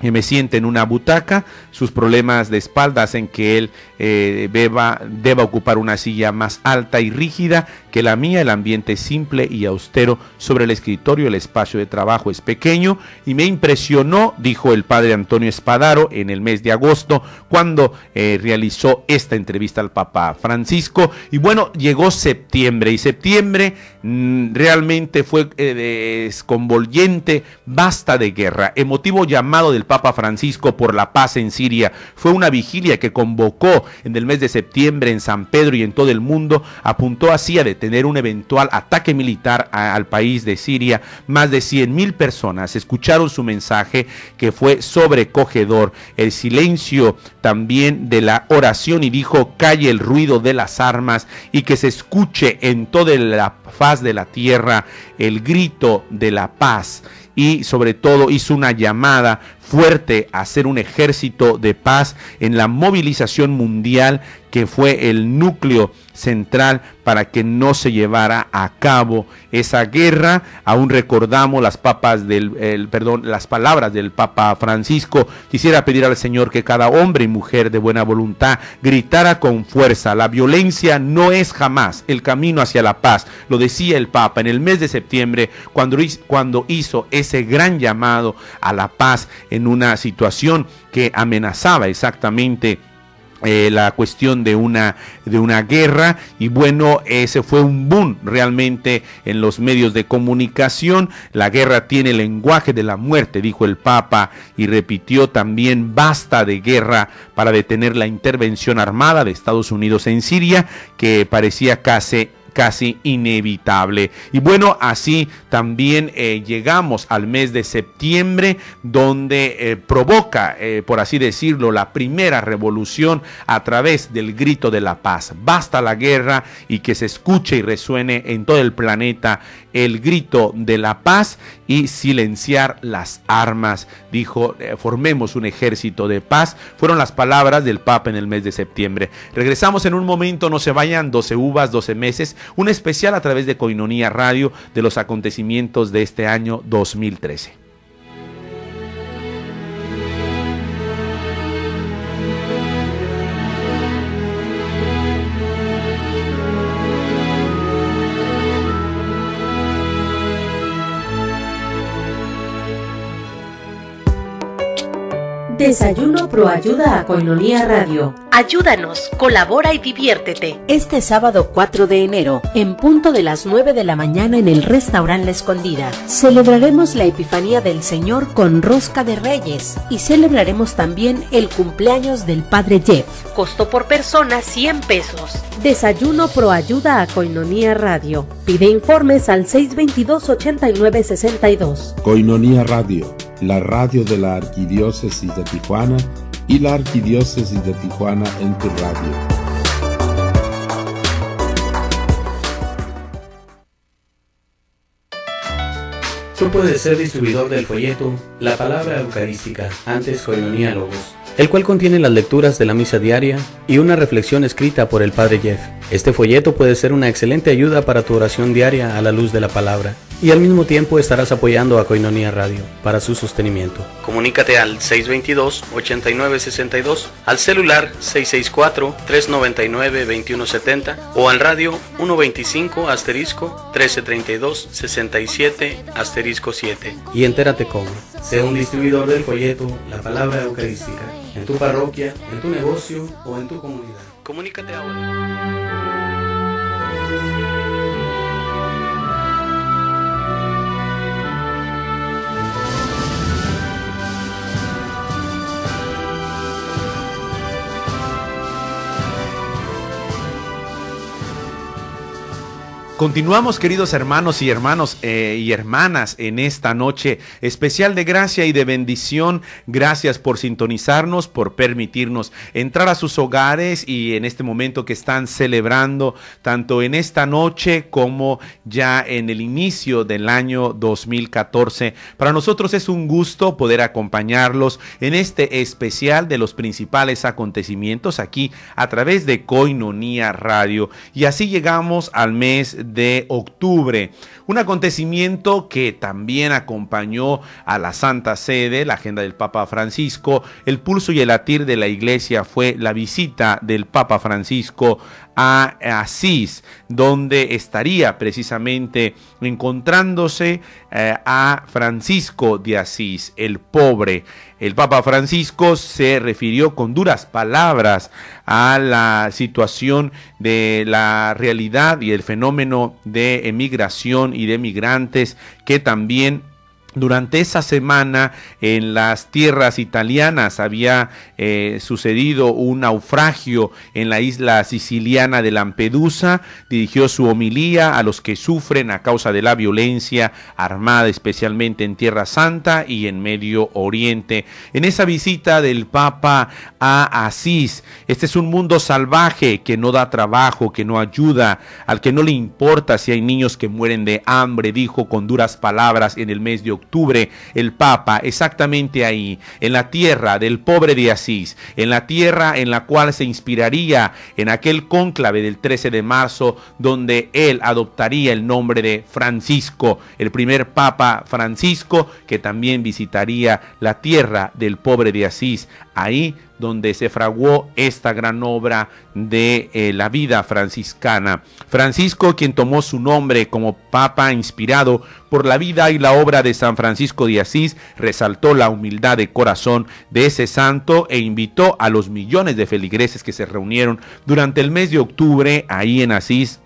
me siente en una butaca, sus problemas de espalda hacen que él eh, deba ocupar una silla más alta y rígida que la mía, el ambiente simple y austero sobre el escritorio, el espacio de trabajo es pequeño y me impresionó, dijo el padre Antonio Espadaro en el mes de agosto cuando eh, realizó esta entrevista al Papa Francisco. Y bueno, llegó septiembre y septiembre mm, realmente fue eh, desconvolgente, basta de guerra, emotivo llamado del Papa Francisco por la paz en Siria. Fue una vigilia que convocó en el mes de septiembre en San Pedro y en todo el mundo. Apuntó así a detener un eventual ataque militar al país de Siria. Más de 100 mil personas escucharon su mensaje que fue sobrecogedor. El silencio también de la oración y dijo, calle el ruido de las armas y que se escuche en toda la faz de la tierra el grito de la paz y sobre todo hizo una llamada fuerte a hacer un ejército de paz en la movilización mundial que fue el núcleo central para que no se llevara a cabo esa guerra. Aún recordamos las papas del perdón, las palabras del Papa Francisco. Quisiera pedir al Señor que cada hombre y mujer de buena voluntad gritara con fuerza, la violencia no es jamás el camino hacia la paz. Lo decía el Papa en el mes de septiembre cuando, hizo ese gran llamado a la paz una situación que amenazaba exactamente eh, la cuestión de una, de una guerra y bueno, ese fue un boom realmente en los medios de comunicación. La guerra tiene lenguaje de la muerte, dijo el Papa y repitió también basta de guerra para detener la intervención armada de Estados Unidos en Siria que parecía casi casi inevitable. Y bueno, así también eh, llegamos al mes de septiembre, donde eh, provoca, eh, por así decirlo, la primera revolución a través del grito de la paz. Basta la guerra y que se escuche y resuene en todo el planeta el grito de la paz y silenciar las armas. Dijo, formemos un ejército de paz. Fueron las palabras del Papa en el mes de septiembre. Regresamos en un momento, no se vayan, 12 uvas, 12 meses un especial a través de Coinonía Radio de los acontecimientos de este año 2013. Desayuno Pro Ayuda a Coinonía Radio. Ayúdanos, colabora y diviértete. Este sábado 4 de enero, en punto de las 9 de la mañana en el restaurante La Escondida, celebraremos la Epifanía del Señor con Rosca de Reyes y celebraremos también el cumpleaños del Padre Jeff. Costo por persona 100 pesos. Desayuno Pro Ayuda a Coinonía Radio. Pide informes al 622-8962. Coinonía Radio la radio de la Arquidiócesis de Tijuana y la Arquidiócesis de Tijuana en tu radio. Tú puedes ser distribuidor del folleto La Palabra Eucarística, antes Coinonía Logos el cual contiene las lecturas de la misa diaria y una reflexión escrita por el Padre Jeff. Este folleto puede ser una excelente ayuda para tu oración diaria a la luz de la palabra y al mismo tiempo estarás apoyando a Coinonía Radio para su sostenimiento. Comunícate al 622-8962, al celular 664-399-2170 o al radio 125 asterisco 1332 67 asterisco 7 y entérate cómo. Sea un distribuidor del folleto La Palabra Eucarística en tu parroquia, en tu negocio o en tu comunidad. Comunícate ahora. Continuamos, queridos hermanos y hermanos eh, y hermanas, en esta noche especial de gracia y de bendición. Gracias por sintonizarnos, por permitirnos entrar a sus hogares y en este momento que están celebrando, tanto en esta noche como ya en el inicio del año 2014. Para nosotros es un gusto poder acompañarlos en este especial de los principales acontecimientos aquí a través de Coinonía Radio. Y así llegamos al mes de octubre. Un acontecimiento que también acompañó a la Santa Sede, la agenda del Papa Francisco. El pulso y el latir de la iglesia fue la visita del Papa Francisco Asís, donde estaría precisamente encontrándose eh, a Francisco de Asís, el pobre. El Papa Francisco se refirió con duras palabras a la situación de la realidad y el fenómeno de emigración y de migrantes que también durante esa semana en las tierras italianas había eh, sucedido un naufragio en la isla siciliana de Lampedusa. Dirigió su homilía a los que sufren a causa de la violencia armada, especialmente en Tierra Santa y en Medio Oriente. En esa visita del Papa a Asís, este es un mundo salvaje que no da trabajo, que no ayuda, al que no le importa si hay niños que mueren de hambre, dijo con duras palabras en el mes de octubre el Papa, exactamente ahí, en la tierra del pobre de Asís, en la tierra en la cual se inspiraría en aquel cónclave del 13 de marzo, donde él adoptaría el nombre de Francisco, el primer Papa Francisco, que también visitaría la tierra del pobre de Asís, ahí donde se fraguó esta gran obra de eh, la vida franciscana. Francisco, quien tomó su nombre como papa inspirado por la vida y la obra de San Francisco de Asís, resaltó la humildad de corazón de ese santo e invitó a los millones de feligreses que se reunieron durante el mes de octubre ahí en Asís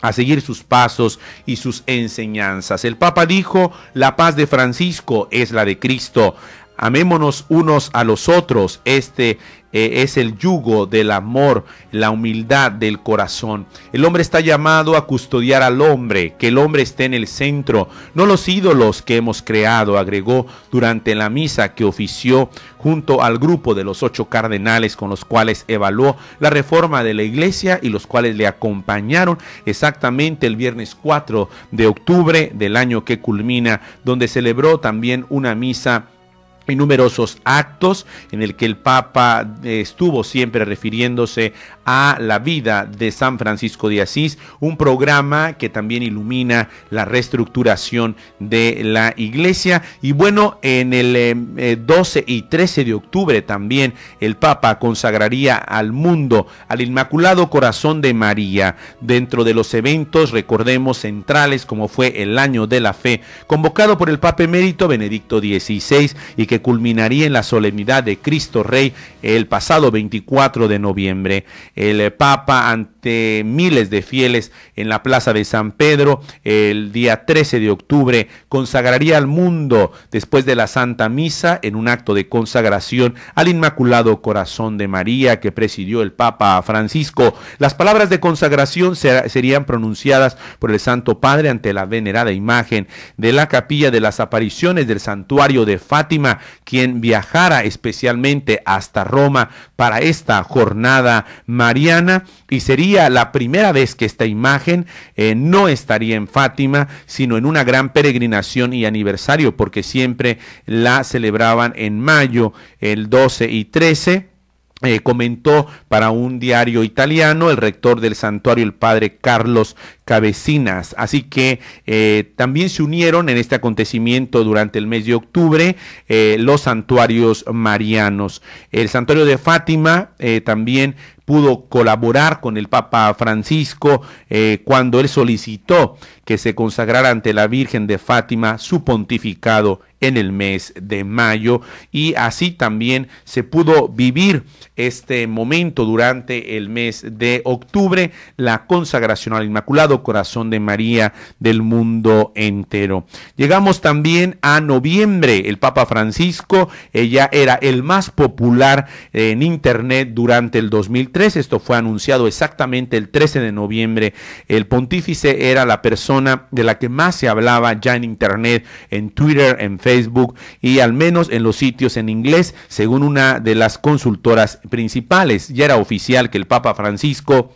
a seguir sus pasos y sus enseñanzas. El Papa dijo, la paz de Francisco es la de Cristo. Amémonos unos a los otros. Este eh, es el yugo del amor, la humildad del corazón. El hombre está llamado a custodiar al hombre, que el hombre esté en el centro, no los ídolos que hemos creado, agregó durante la misa que ofició junto al grupo de los ocho cardenales con los cuales evaluó la reforma de la iglesia y los cuales le acompañaron exactamente el viernes 4 de octubre del año que culmina, donde celebró también una misa y numerosos actos en el que el Papa eh, estuvo siempre refiriéndose a la vida de San Francisco de Asís, un programa que también ilumina la reestructuración de la iglesia. Y bueno, en el 12 eh, y 13 de octubre también el Papa consagraría al mundo al Inmaculado Corazón de María dentro de los eventos, recordemos, centrales como fue el Año de la Fe, convocado por el Papa Emérito Benedicto XVI y que culminaría en la solemnidad de Cristo Rey el pasado 24 de noviembre. El Papa ante miles de fieles en la Plaza de San Pedro el día 13 de octubre consagraría al mundo después de la Santa Misa en un acto de consagración al Inmaculado Corazón de María que presidió el Papa Francisco. Las palabras de consagración serían pronunciadas por el Santo Padre ante la venerada imagen de la capilla de las apariciones del santuario de Fátima quien viajara especialmente hasta Roma para esta jornada mariana y sería la primera vez que esta imagen eh, no estaría en Fátima, sino en una gran peregrinación y aniversario, porque siempre la celebraban en mayo, el 12 y 13 eh, comentó para un diario italiano el rector del santuario, el padre Carlos Cabecinas. Así que eh, también se unieron en este acontecimiento durante el mes de octubre eh, los santuarios marianos. El santuario de Fátima también pudo colaborar con el Papa Francisco cuando él solicitó que se consagrara ante la Virgen de Fátima su pontificado en el mes de mayo. Y así también se pudo vivir este momento durante el mes de octubre, la consagración al Inmaculado Corazón de María del mundo entero. Llegamos también a noviembre, el Papa Francisco, ella era el más popular en Internet durante el 2003, esto fue anunciado exactamente el 13 de noviembre, el pontífice era la persona de la que más se hablaba ya en Internet, en Twitter, en Facebook, Facebook y al menos en los sitios en inglés, según una de las consultoras principales. Ya era oficial que el Papa Francisco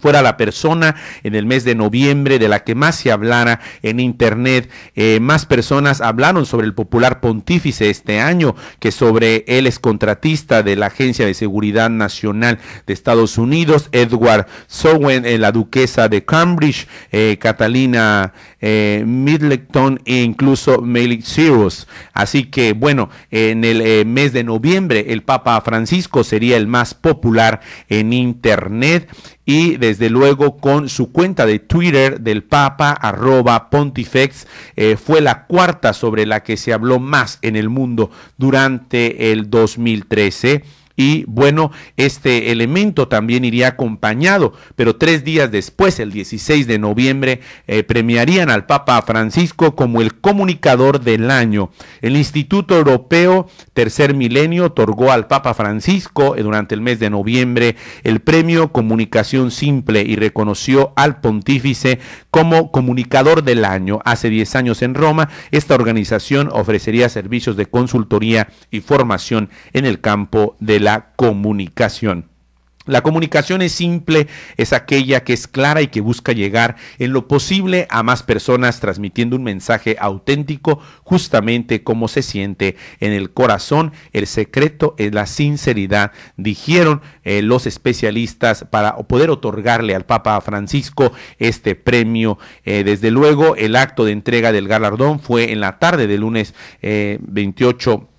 fuera la persona en el mes de noviembre de la que más se hablara en internet. Eh, más personas hablaron sobre el popular pontífice este año que sobre él es contratista de la Agencia de Seguridad Nacional de Estados Unidos, Edward Sowen, eh, la duquesa de Cambridge, eh, Catalina Middleton e incluso Miley Cyrus. Así que bueno, en el mes de noviembre el Papa Francisco sería el más popular en internet y desde luego con su cuenta de Twitter del Papa arroba pontifex eh, fue la cuarta sobre la que se habló más en el mundo durante el 2013 y bueno, este elemento también iría acompañado, pero tres días después, el 16 de noviembre, eh, premiarían al Papa Francisco como el comunicador del año. El Instituto Europeo Tercer Milenio otorgó al Papa Francisco eh, durante el mes de noviembre el premio Comunicación Simple y reconoció al pontífice como comunicador del año. Hace 10 años en Roma, esta organización ofrecería servicios de consultoría y formación en el campo de la comunicación. La comunicación es simple, es aquella que es clara y que busca llegar en lo posible a más personas transmitiendo un mensaje auténtico justamente como se siente en el corazón. El secreto es la sinceridad, dijeron eh, los especialistas para poder otorgarle al Papa Francisco este premio. Eh, desde luego el acto de entrega del galardón fue en la tarde del lunes 28 eh,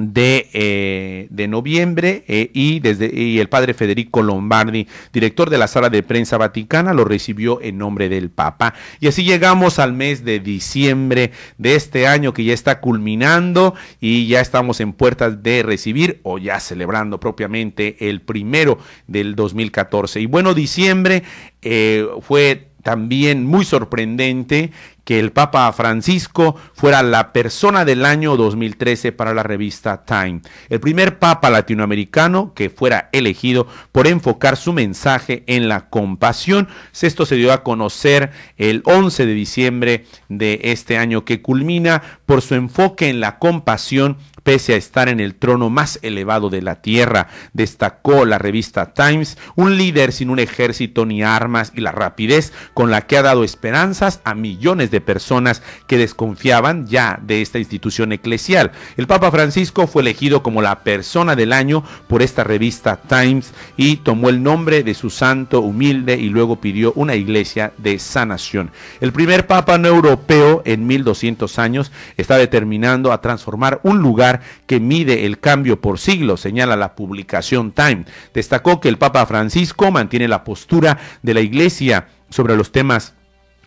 de, eh, de noviembre eh, y, desde, y el padre Federico Lombardi, director de la sala de prensa vaticana, lo recibió en nombre del Papa. Y así llegamos al mes de diciembre de este año que ya está culminando y ya estamos en puertas de recibir o ya celebrando propiamente el primero del 2014. Y bueno, diciembre eh, fue también muy sorprendente que el Papa Francisco fuera la persona del año 2013 para la revista Time, el primer Papa latinoamericano que fuera elegido por enfocar su mensaje en la compasión. Esto se dio a conocer el 11 de diciembre de este año que culmina por su enfoque en la compasión pese a estar en el trono más elevado de la tierra, destacó la revista Times, un líder sin un ejército ni armas y la rapidez con la que ha dado esperanzas a millones de personas que desconfiaban ya de esta institución eclesial. El Papa Francisco fue elegido como la persona del año por esta revista Times y tomó el nombre de su santo humilde y luego pidió una iglesia de sanación. El primer Papa no europeo en 1200 años está determinando a transformar un lugar que mide el cambio por siglo, señala la publicación Time. Destacó que el Papa Francisco mantiene la postura de la Iglesia sobre los temas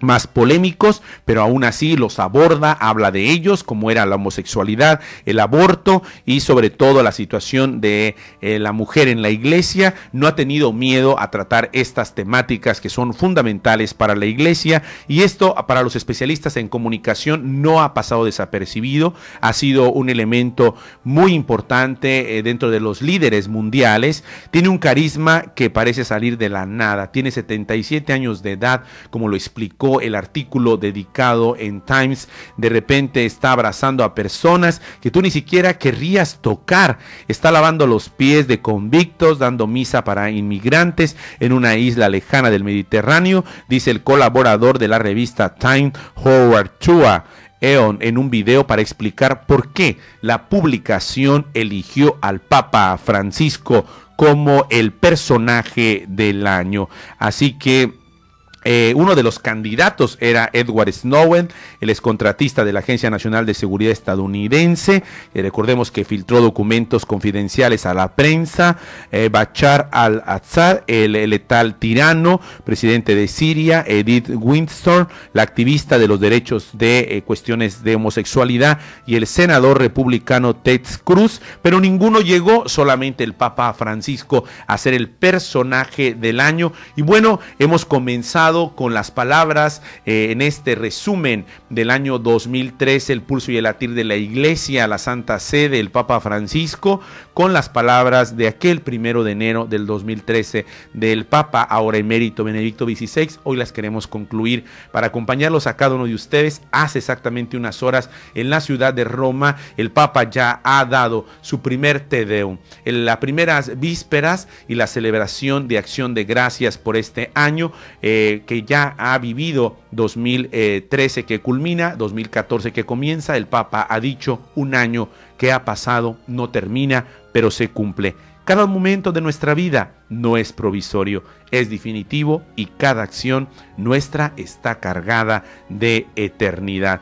más polémicos, pero aún así los aborda, habla de ellos, como era la homosexualidad, el aborto y sobre todo la situación de eh, la mujer en la iglesia. No ha tenido miedo a tratar estas temáticas que son fundamentales para la iglesia y esto para los especialistas en comunicación no ha pasado desapercibido, ha sido un elemento muy importante eh, dentro de los líderes mundiales, tiene un carisma que parece salir de la nada, tiene 77 años de edad, como lo explicó el artículo dedicado en Times, de repente está abrazando a personas que tú ni siquiera querrías tocar. Está lavando los pies de convictos, dando misa para inmigrantes en una isla lejana del Mediterráneo, dice el colaborador de la revista Time, Howard Chua. Eon en un video para explicar por qué la publicación eligió al Papa Francisco como el personaje del año. Así que eh, uno de los candidatos era Edward Snowden, el excontratista de la Agencia Nacional de Seguridad estadounidense. Eh, recordemos que filtró documentos confidenciales a la prensa. Eh, Bachar al-Assad, el, letal tirano, presidente de Siria. Edith Winston, la activista de los derechos de cuestiones de homosexualidad. Y el senador republicano Ted Cruz. Pero ninguno llegó, solamente el Papa Francisco, a ser el personaje del año. Y bueno, hemos comenzado con las palabras eh, en este resumen del año 2013, el pulso y el latir de la iglesia, la Santa Sede, el Papa Francisco, con las palabras de aquel primero de enero del 2013 del Papa ahora emérito Benedicto XVI. Hoy las queremos concluir para acompañarlos a cada uno de ustedes. Hace exactamente unas horas en la ciudad de Roma, el Papa ya ha dado su primer Te Deum, en las primeras vísperas y la celebración de acción de gracias por este año eh, que ya ha vivido 2013 que culmina, 2014 que comienza. El Papa ha dicho un año que ha pasado no termina, pero se cumple. Cada momento de nuestra vida no es provisorio, es definitivo y cada acción nuestra está cargada de eternidad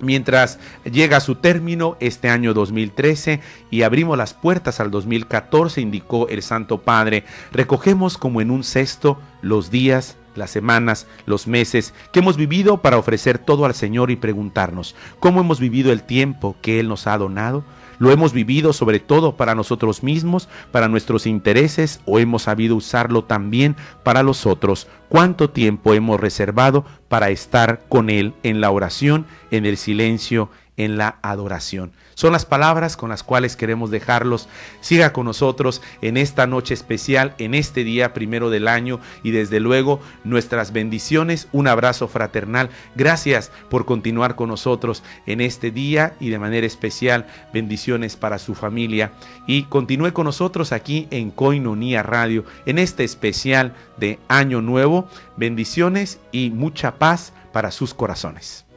mientras llega a su término este año 2013 y abrimos las puertas al 2014, indicó el Santo Padre, recogemos como en un cesto los días, las semanas, los meses que hemos vivido para ofrecer todo al Señor y preguntarnos, ¿cómo hemos vivido el tiempo que Él nos ha donado? ¿Lo hemos vivido sobre todo para nosotros mismos, para nuestros intereses o hemos sabido usarlo también para los otros? ¿Cuánto tiempo hemos reservado para estar con Él en la oración, en el silencio, en la adoración. Son las palabras con las cuales queremos dejarlos. Siga con nosotros en esta noche especial, en este día primero del año y desde luego nuestras bendiciones. Un abrazo fraternal. Gracias por continuar con nosotros en este día y de manera especial bendiciones para su familia. Y continúe con nosotros aquí en Coinonía Radio en este especial de Año Nuevo. Bendiciones y mucha paz para sus corazones.